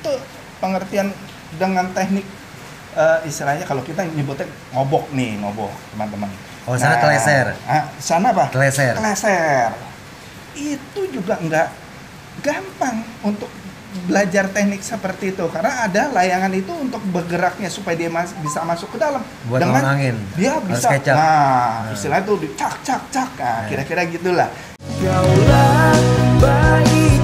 itu pengertian dengan teknik eh, istilahnya kalau kita nyebutnya ngobok nih ngobok teman-teman Oh, sana teleser. ah, sana apa Teleser. teleser itu juga nggak gampang untuk belajar teknik seperti itu karena ada layangan itu untuk bergeraknya supaya dia mas- bisa masuk ke dalam Buat lawan angin. dia bisa kecap. nah istilahnya tuh di- cak cak cak nah, Iya. kira-kira gitulah Kaulah bayi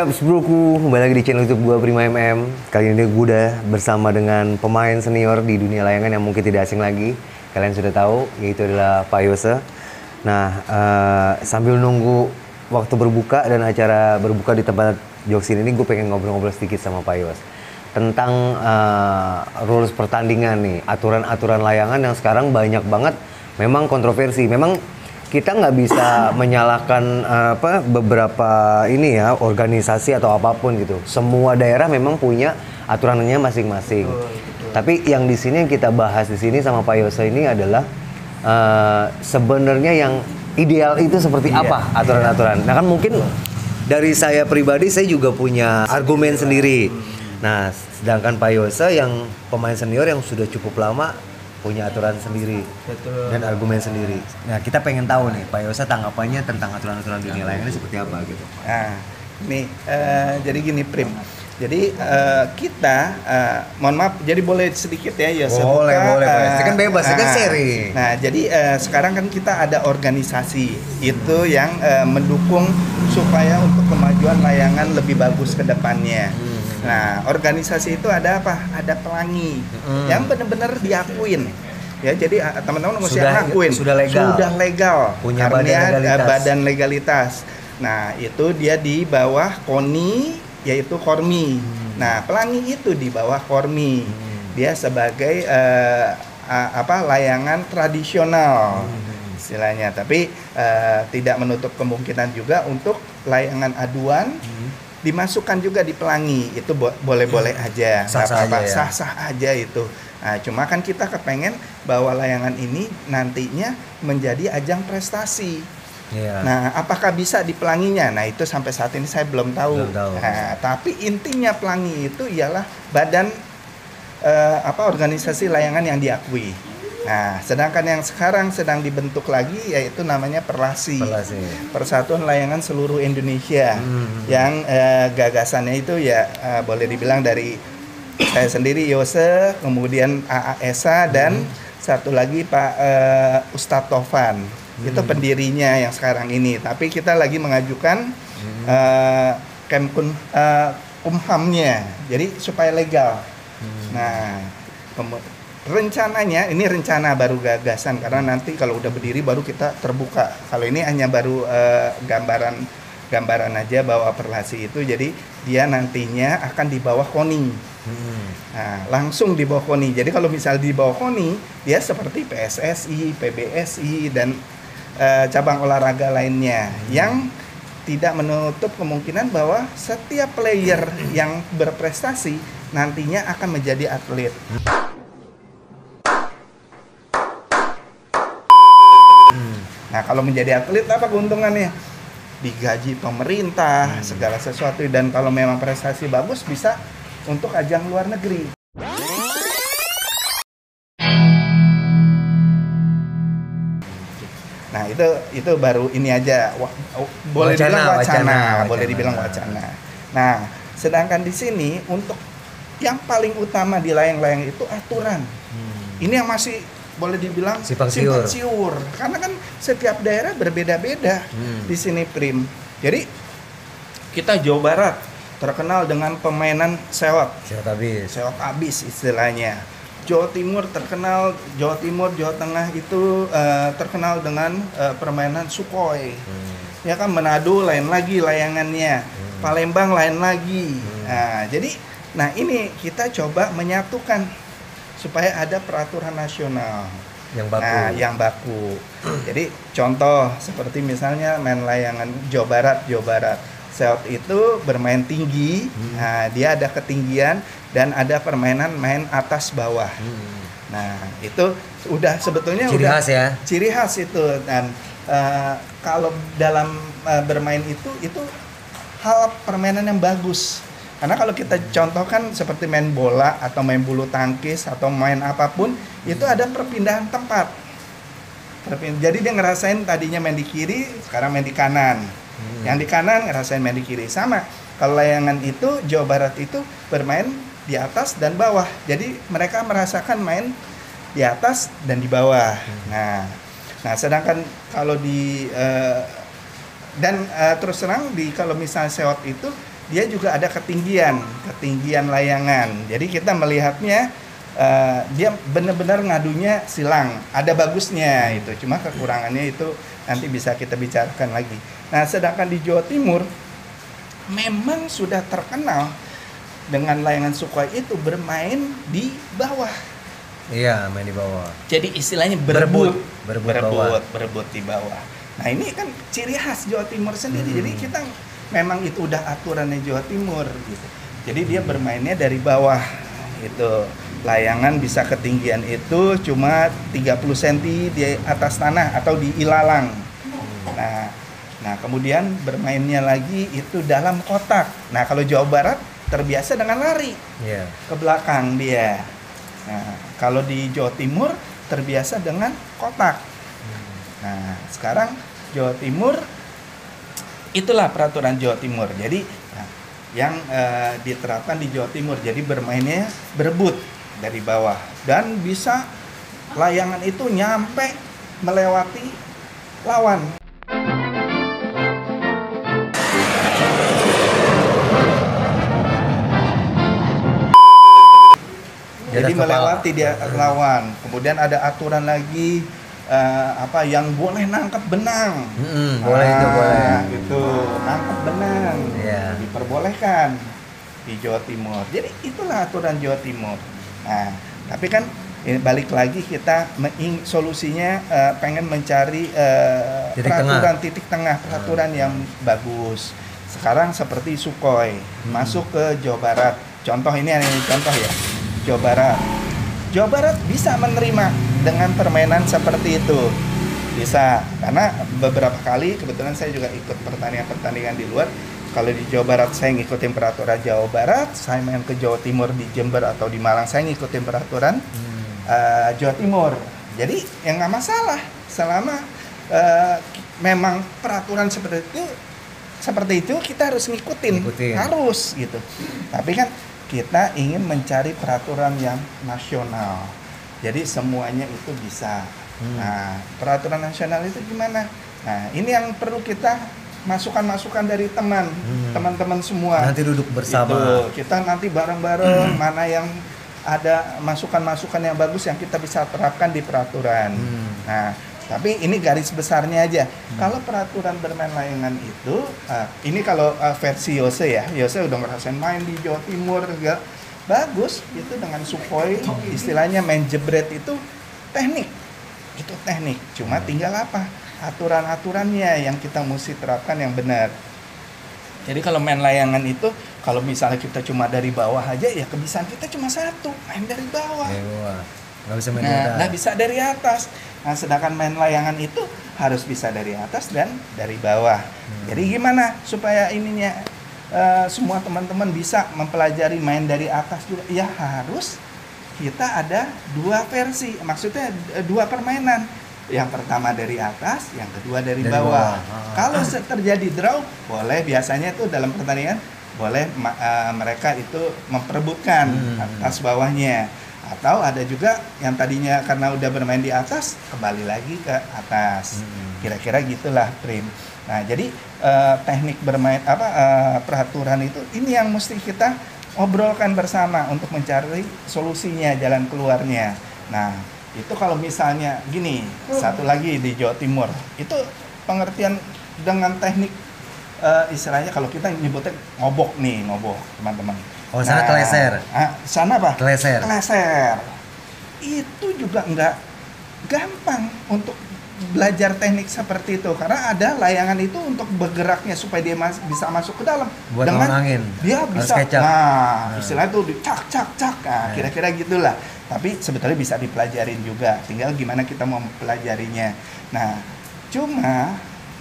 Yap, sebelumku kembali lagi di channel YouTube gua Prima MM. Kali ini gue udah bersama dengan pemain senior di dunia layangan yang mungkin tidak asing lagi. Kalian sudah tahu, yaitu adalah Pak Yose. Nah, eh, sambil nunggu waktu berbuka dan acara berbuka di tempat Joksin ini, gue pengen ngobrol-ngobrol sedikit sama Pak Yos tentang eh, rules pertandingan nih, aturan-aturan layangan yang sekarang banyak banget memang kontroversi. Memang kita nggak bisa menyalahkan eh, apa beberapa ini ya organisasi atau apa pun gitu. Semua daerah memang punya aturannya masing-masing. Tapi yang di sini yang kita bahas di sini sama Pak Yoso ini adalah eh, sebenarnya yang ideal itu seperti apa aturan-aturan. Nah kan mungkin dari saya pribadi saya juga punya argumen sendiri. Nah sedangkan Pak Yoso yang pemain senior yang sudah cukup lama punya aturan sendiri dan argumen sendiri. Nah kita pengen tahu nih Pak Yosa tanggapannya tentang aturan-aturan dunia layangan ini seperti apa gitu. Nah, nih eh, jadi gini Prim. Jadi eh, kita, eh, mohon maaf, jadi boleh sedikit ya ya Boleh, boleh, Pak. Ini kan bebas, ini kan nah, sharing. Nah, jadi eh, sekarang kan kita ada organisasi itu yang eh, mendukung supaya untuk kemajuan layangan lebih bagus ke depannya. Hmm. Nah, organisasi itu ada apa? Ada pelangi Hmm. yang benar-benar diakuin. Ya, jadi eh, teman-teman mesti Sudah- ngakuin sudah legal. Sudah legal. Punya badan eh, legalitas. badan legalitas. Nah, itu dia di bawah KONI yaitu Kormi. Nah, pelangi itu di bawah Kormi. Dia sebagai a- apa layangan tradisional istilahnya, tapi eh, tidak menutup kemungkinan juga untuk layangan aduan dimasukkan juga di pelangi. Itu bo- boleh-boleh aja. nggak Sah-sah aja ya? Aja itu. Nah, cuma kan kita kepengen bahwa layangan ini nantinya menjadi ajang prestasi. Iya. Nah, apakah bisa di pelanginya? Nah, itu sampai saat ini saya belum tahu. Belum tahu. Nah, tapi intinya pelangi itu ialah badan eh, apa organisasi layangan yang diakui. Nah, sedangkan yang sekarang sedang dibentuk lagi yaitu namanya Perlasi. Perlasi. Persatuan Layangan Seluruh Indonesia. Hmm. Yang eh, gagasannya itu ya eh, boleh dibilang dari saya sendiri Yose, kemudian AA Esa dan satu lagi Pak eh, Ustadz Tovan. Itu pendirinya yang sekarang ini. Tapi kita lagi mengajukan eh, Kemkun eh, Kumhamnya. Jadi supaya legal. Nah, kemu- rencananya ini rencana baru gagasan karena nanti kalau udah berdiri baru kita terbuka. Kalau ini hanya baru eh, gambaran gambaran aja bahwa perlasi itu jadi dia nantinya akan di bawah KONI. Hmm. Nah, langsung di bawah KONI. Jadi kalau misal di bawah KONI, dia seperti PSSI, PBSI dan eh, cabang olahraga lainnya yang tidak menutup kemungkinan bahwa setiap player yang berprestasi nantinya akan menjadi atlet. Nah, kalau menjadi atlet apa keuntungannya? Digaji pemerintah, segala sesuatu dan kalau memang prestasi bagus bisa untuk ajang luar negeri. Nah, itu itu baru ini aja wa- wa- boleh Wacana, dibilang wacana, wacana, boleh wacana. dibilang wacana. Nah, sedangkan di sini untuk yang paling utama di layang-layang itu aturan. Ini yang masih boleh dibilang Simpang simpang siur. siur. Karena kan setiap daerah berbeda-beda Hmm. di sini prim. Jadi kita Jawa Barat terkenal dengan permainan sewot, Siap habis. sewot abis istilahnya. Jawa Timur terkenal, Jawa Timur, Jawa Tengah itu eh, terkenal dengan eh, permainan sukoi. Hmm. ya kan Manado lain lagi layangannya, Hmm. Palembang lain lagi. Nah, jadi nah ini kita coba menyatukan supaya ada peraturan nasional. Yang baku. Nah, yang baku. Jadi contoh seperti misalnya main layangan Jawa Barat, Jawa Barat. Seot itu bermain tinggi, Hmm. nah, dia ada ketinggian dan ada permainan main atas bawah. Hmm. Nah, itu udah sebetulnya Ciri udah khas ya. ciri khas itu dan eh, kalau dalam eh, bermain itu itu hal permainan yang bagus karena kalau kita contohkan seperti main bola atau main bulu tangkis atau main apa pun itu ada perpindahan tempat. Jadi dia ngerasain tadinya main di kiri sekarang main di kanan. Hmm. yang di kanan ngerasain main di kiri. Sama kalau layangan itu Jawa Barat itu bermain di atas dan bawah. Jadi mereka merasakan main di atas dan di bawah. Nah nah sedangkan kalau di eh, dan eh, terus terang di kalau misalnya seot itu dia juga ada ketinggian ketinggian layangan jadi kita melihatnya eh, dia benar-benar ngadunya silang ada bagusnya itu cuma kekurangannya itu nanti bisa kita bicarakan lagi nah sedangkan di Jawa Timur memang sudah terkenal dengan layangan Sukhoi itu bermain di bawah Iya, main di bawah. jadi istilahnya Berebut. berebut Berebut bawah. berebut di bawah nah ini kan ciri khas Jawa Timur sendiri Hmm. jadi kita memang itu udah aturannya Jawa Timur gitu jadi dia bermainnya dari bawah itu layangan bisa ketinggian itu cuma 30 cm di atas tanah atau di ilalang nah nah kemudian bermainnya lagi itu dalam kotak nah kalau Jawa Barat terbiasa dengan lari Iya. ke belakang dia. Nah, kalau di Jawa Timur terbiasa dengan kotak. Nah, sekarang Jawa Timur itulah peraturan Jawa Timur. Jadi nah, yang eh, diterapkan di Jawa Timur. Jadi bermainnya berebut dari bawah dan bisa layangan itu nyampe melewati lawan. Di Jadi melewati dia lawan. Kemudian ada aturan lagi eh, apa yang boleh nangkep benang. Mm-mm, boleh itu Ah, boleh. Gitu, nangkep benang. Iya. Diperbolehkan di Jawa Timur. Jadi itulah aturan Jawa Timur. Nah, tapi kan ini balik lagi kita meing- solusinya eh, pengen mencari eh, Titik peraturan titik tengah, peraturan yang bagus. Sekarang seperti Sukhoi Hmm. masuk ke Jawa Barat. Contoh ini ini contoh ya. Jawa Barat. Jawa Barat bisa menerima dengan permainan seperti itu. Bisa karena beberapa kali kebetulan saya juga ikut pertandingan-pertandingan di luar. Kalau di Jawa Barat saya ngikutin peraturan Jawa Barat, saya main ke Jawa Timur di Jember atau di Malang saya ngikutin peraturan Hmm. eh, Jawa Timur. Jadi yang nggak masalah selama ki- memang peraturan seperti itu seperti itu kita harus ngikutin, Ngikutin. harus gitu. Tapi kan kita ingin mencari peraturan yang nasional. Jadi semuanya itu bisa. Hmm. Nah, peraturan nasional itu gimana? Nah, ini yang perlu kita masukan-masukan dari teman, Hmm. teman-teman semua. Nanti duduk bersama. Gitu. Kita nanti bareng-bareng mana yang ada masukan-masukan yang bagus yang kita bisa terapkan di peraturan. Hmm. Nah, tapi ini garis besarnya aja. Kalau peraturan bermain layangan itu, ah, ini kalau ah, versi Yose ya, Yose udah ngerasain main di Jawa Timur, ya, bagus. Itu dengan Sukhoi, istilahnya main jebret itu teknik, itu teknik. Cuma tinggal apa? Aturan-aturannya yang kita mesti terapkan yang benar. Jadi kalau main layangan itu, kalau misalnya kita cuma dari bawah aja, ya kebiasaan kita cuma satu, main dari bawah. Nggak bisa main Nah, atas. nggak bisa dari atas. Nah, sedangkan main layangan itu harus bisa dari atas dan dari bawah. Hmm. Jadi gimana supaya ininya eh, semua teman-teman bisa mempelajari main dari atas juga? Ya harus kita ada dua versi. Maksudnya eh, dua permainan. Yang pertama dari atas, yang kedua dari, Dari bawah. bawah. Ah. Kalau terjadi draw, boleh biasanya itu dalam pertandingan boleh eh, mereka itu memperebutkan Hmm. atas bawahnya atau ada juga yang tadinya karena udah bermain di atas kembali lagi ke atas Hmm. Kira-kira gitulah prim nah jadi eh, teknik bermain apa eh, peraturan itu ini yang mesti kita obrolkan bersama untuk mencari solusinya jalan keluarnya nah itu kalau misalnya gini satu lagi di Jawa Timur itu pengertian dengan teknik eh, istilahnya kalau kita nyebutnya ngobok nih ngobok teman-teman. Oh, sana keleser. ah, sana apa? Keleser. Keleser. Itu juga nggak gampang untuk belajar teknik seperti itu karena ada layangan itu untuk bergeraknya supaya dia mas- bisa masuk ke dalam Buat lawan angin. dia bisa kecap. nah Nah. istilah itu cak cak cak nah, Nah. kira-kira gitulah tapi sebetulnya bisa dipelajarin juga tinggal gimana kita mau mempelajarinya nah cuma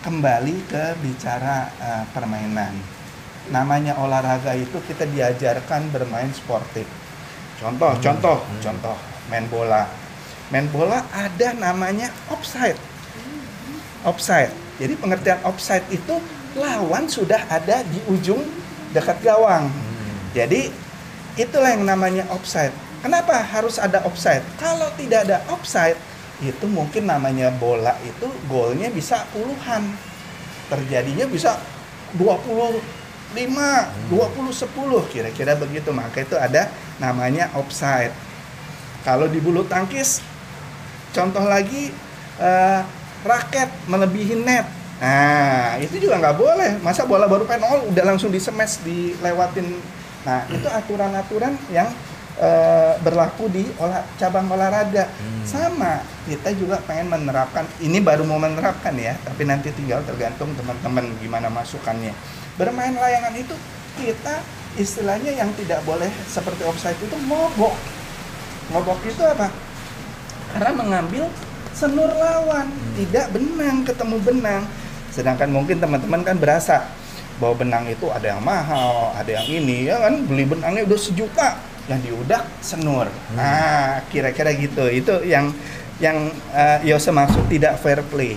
kembali ke bicara eh, permainan namanya olahraga itu kita diajarkan bermain sportif contoh Hmm. contoh contoh main bola main bola ada namanya offside. Offside. Jadi pengertian offside itu lawan sudah ada di ujung dekat gawang. Jadi itulah yang namanya offside. Kenapa harus ada offside? Kalau tidak ada offside itu mungkin namanya bola itu golnya bisa puluhan. Terjadinya bisa 25 20 10 kira-kira begitu. Maka itu ada namanya offside. Kalau di bulu tangkis contoh lagi eh, raket melebihi net. Nah itu juga nggak boleh. Masa bola baru penol udah langsung disemes dilewatin. Nah itu aturan-aturan yang eh, berlaku di olah, cabang olahraga. Hmm. sama kita juga pengen menerapkan ini baru mau menerapkan ya tapi nanti tinggal tergantung teman-teman gimana masukannya. Bermain layangan itu kita istilahnya yang tidak boleh seperti offside itu ngobok ngobok itu apa karena mengambil senur lawan. Tidak benang ketemu benang. Sedangkan mungkin teman-teman kan berasa bahwa benang itu ada yang mahal ada yang ini ya kan? Beli benangnya udah sejuta yang diudak senur. Nah kira-kira gitu. Itu yang yang eh, Yose maksud tidak fair play.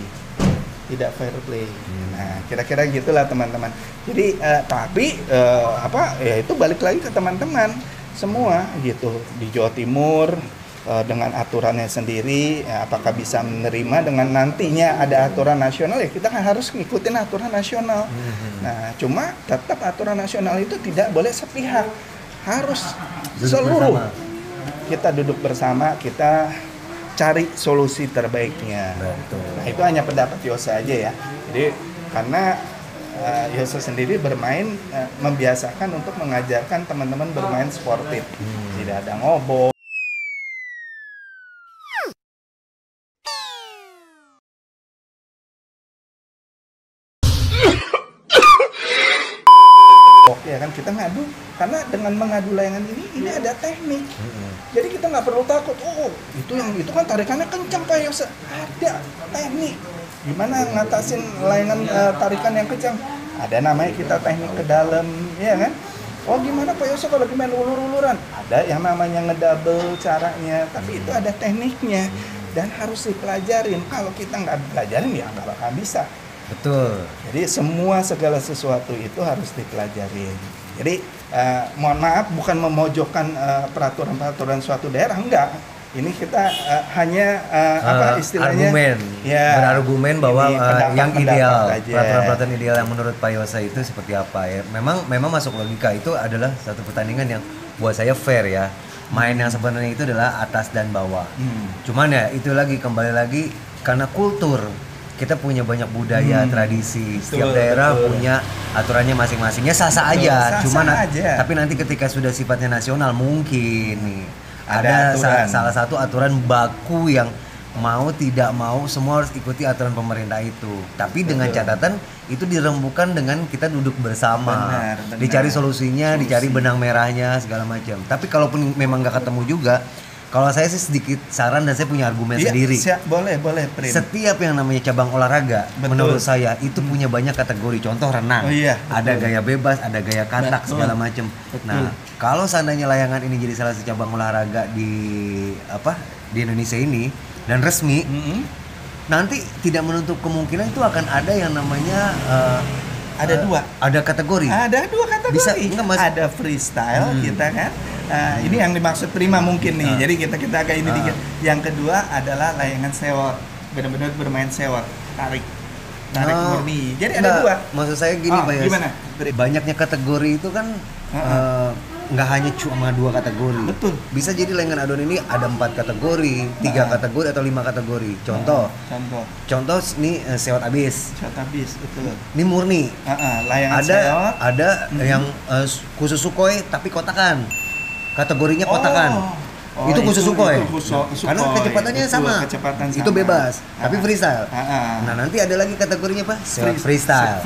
Tidak fair play. Nah kira-kira gitulah teman-teman. Jadi eh, tapi eh, apa ya itu balik lagi ke teman-teman semua gitu. Di Jawa Timur dengan aturannya sendiri ya, apakah bisa menerima dengan nantinya ada aturan nasional ya kita kan harus ngikutin aturan nasional. Nah cuma tetap aturan nasional itu tidak boleh sepihak. Harus Duduk seluruh. bersama. kita duduk bersama kita cari solusi terbaiknya. Betul. nah itu hanya pendapat Yosa aja ya. Jadi karena eh, Yosa sendiri bermain eh, membiasakan untuk mengajarkan teman-teman bermain sportif. Tidak ada ngobok ya kan? Kita ngadu karena dengan mengadu layangan ini ini ada teknik. Jadi kita nggak perlu takut oh itu yang itu kan tarikannya kencang pak Yose ada teknik. Gimana ngatasin layangan eh, tarikan yang kencang? Ada namanya kita teknik ke dalam ya kan? Oh gimana pak Yose kalau main ulur-uluran ada yang namanya ngedouble caranya tapi itu ada tekniknya. Dan harus dipelajarin. Kalau kita nggak pelajarin ya nggak bakal bisa Betul. jadi semua segala sesuatu itu harus dipelajarin. Jadi eh, mohon maaf bukan memojokkan eh, peraturan-peraturan suatu daerah enggak. Ini kita eh, hanya eh, apa Eh, istilahnya argumen Ya, berargumen bahwa ini pendapat- yang ideal peraturan-peraturan ideal yang menurut Pak Yosa itu seperti apa ya memang memang masuk logika itu adalah satu pertandingan yang buat saya fair ya main yang sebenarnya itu adalah atas dan bawah Hmm. cuman ya itu lagi kembali lagi karena kultur kita punya banyak budaya Hmm. tradisi setiap Betul, daerah betul. punya aturannya masing-masingnya sah-sah aja sah-sah cuman aja. tapi nanti ketika sudah sifatnya nasional mungkin nih Ada ada, aturan. salah satu aturan baku yang mau tidak mau semua harus ikuti aturan pemerintah itu. Tapi dengan Betul. catatan itu dirembukan dengan kita duduk bersama, Benar, benar. dicari solusinya, Solusi. dicari benang merahnya segala macam. Tapi kalaupun memang nggak ketemu juga, kalau saya sih sedikit saran dan saya punya argumen Iya, sendiri. siap, boleh boleh Prim. Setiap yang namanya cabang olahraga, Betul. menurut saya itu punya banyak kategori. Contoh renang, Oh iya, ada gaya bebas, ada gaya katak Betul. segala macam. Nah, kalau seandainya layangan ini jadi salah satu cabang olahraga di apa di Indonesia ini dan resmi, Mm-mm. nanti tidak menutup kemungkinan itu akan ada yang namanya eh, Ada eh, dua. ada kategori. Ada dua kategori. Bisa, enggak, Mas? Ada freestyle Hmm. kita kan. Nah, ini yang dimaksud prima mungkin nih. Ah. Jadi kita kita agak ini Ah. dikit. Yang kedua adalah layangan sewot. Benar-benar bermain sewot, tarik. Tarik Oh, murni. Jadi ada dua. Maksud saya gini Ah, Pak Yos. gimana? Banyaknya kategori itu kan Ah, eh, nggak hanya cuma dua kategori. Betul. Bisa jadi layangan aduan ini ada empat kategori, tiga Nah. kategori atau lima kategori. Contoh, contoh contoh ini eh, sewot abis. shot habis betul Ini murni. Ah, ah, layangan ada seot. ada Mhm. yang eh, khusus sukoi tapi kotakan. Kategorinya kotakan. Oh, itu khusus Sukhoi. itu khusus Karena Sukhoi. kecepatannya Betul, sama. kecepatan Itu sama. bebas, tapi Ah. freestyle. Ah, ah. Nah, nanti ada lagi kategorinya apa? Free- freestyle.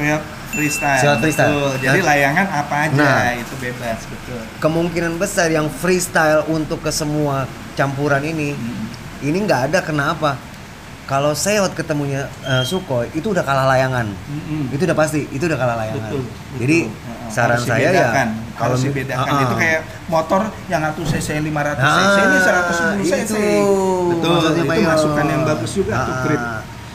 Freestyle. Freestyle. Betul. Jadi Nah. layangan apa aja Nah. itu bebas, betul. Kemungkinan besar yang freestyle untuk ke semua campuran ini Hmm. ini nggak ada kenapa? Kalau sewot ketemunya eh, Sukhoi itu udah kalah layangan. Mm-mm. Itu udah pasti, itu udah kalah layangan. Betul, betul. Jadi Heeh, saran harus saya ya. Kalau harus mi- dibedakan Ah, itu ah. kayak motor yang 100 cc 500 cc Ah, ini 110 cc. itu. Betul, Maksudnya, itu Pak Yos. masukan yang bagus juga tuh Ah, Krip.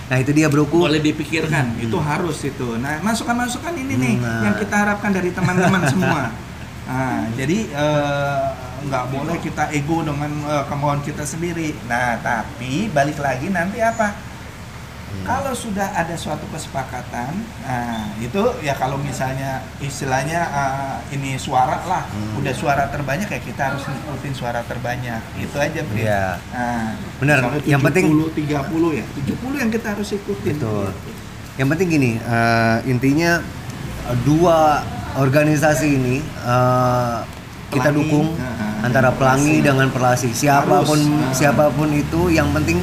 Nah, itu dia broku. Boleh dipikirkan, itu harus itu. Nah, masukan-masukan ini nih Nah. yang kita harapkan dari teman-teman semua. Nah, jadi eh, nggak boleh kita ego dengan eh, kemauan kita sendiri. Nah, tapi balik lagi nanti apa? Hmm. Kalau sudah ada suatu kesepakatan, nah itu ya kalau misalnya istilahnya eh, ini suara lah, Hmm. udah suara terbanyak ya kita harus ngikutin suara terbanyak. Itu aja, Pri. Iya. Nah, Benar. Yang penting- 70, 30 ya. 70 yang kita harus ikutin. Betul. Yang penting gini, eh, intinya eh, dua organisasi ini eh, kita Pelangi, dukung nah, antara pelangi Perlasi. dengan perlasi. Siapa pun Harus, nah. siapa pun itu yang penting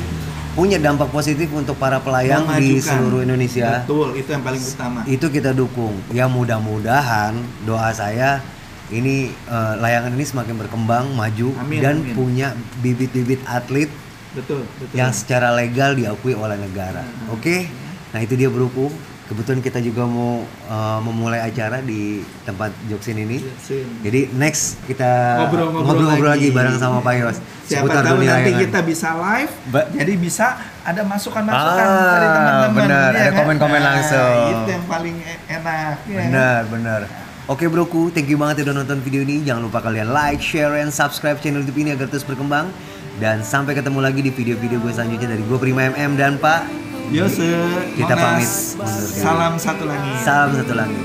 punya dampak positif untuk para pelayang di Memajukan. seluruh Indonesia. Betul, itu yang paling utama. Itu kita dukung. Ya mudah-mudahan doa saya ini eh, layangan ini semakin berkembang, maju Amin, dan amin. punya bibit-bibit atlet Betul, betul. yang secara legal diakui oleh negara. Hmm. Oke, nah itu dia Broku. Kebetulan kita juga mau uh, memulai acara di tempat Joksin ini. Joksin. Jadi next kita Ngobrol-ngobrol lagi. lagi. bareng sama Pak Yos Siapa tahu nanti kita bisa live, Ba- jadi bisa ada masukan-masukan Ah, dari teman-teman. benar, iya ada kan? komen-komen Nah, langsung. Itu yang paling e- enak. ya kan? Benar, benar. Oke broku, thank you banget udah nonton video ini. Jangan lupa kalian like, share, and subscribe channel YouTube ini agar terus berkembang. Dan sampai ketemu lagi di video-video gue selanjutnya dari gue Prima MM dan Pak. Yose. Kita Monas. pamit. Salam satu langit. Salam satu langit.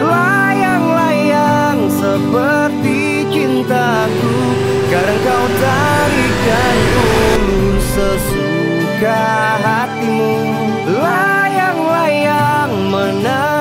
Layang-layang seperti cintaku, karena kau tarikan ulur sesuka hatimu. Layang-layang menang.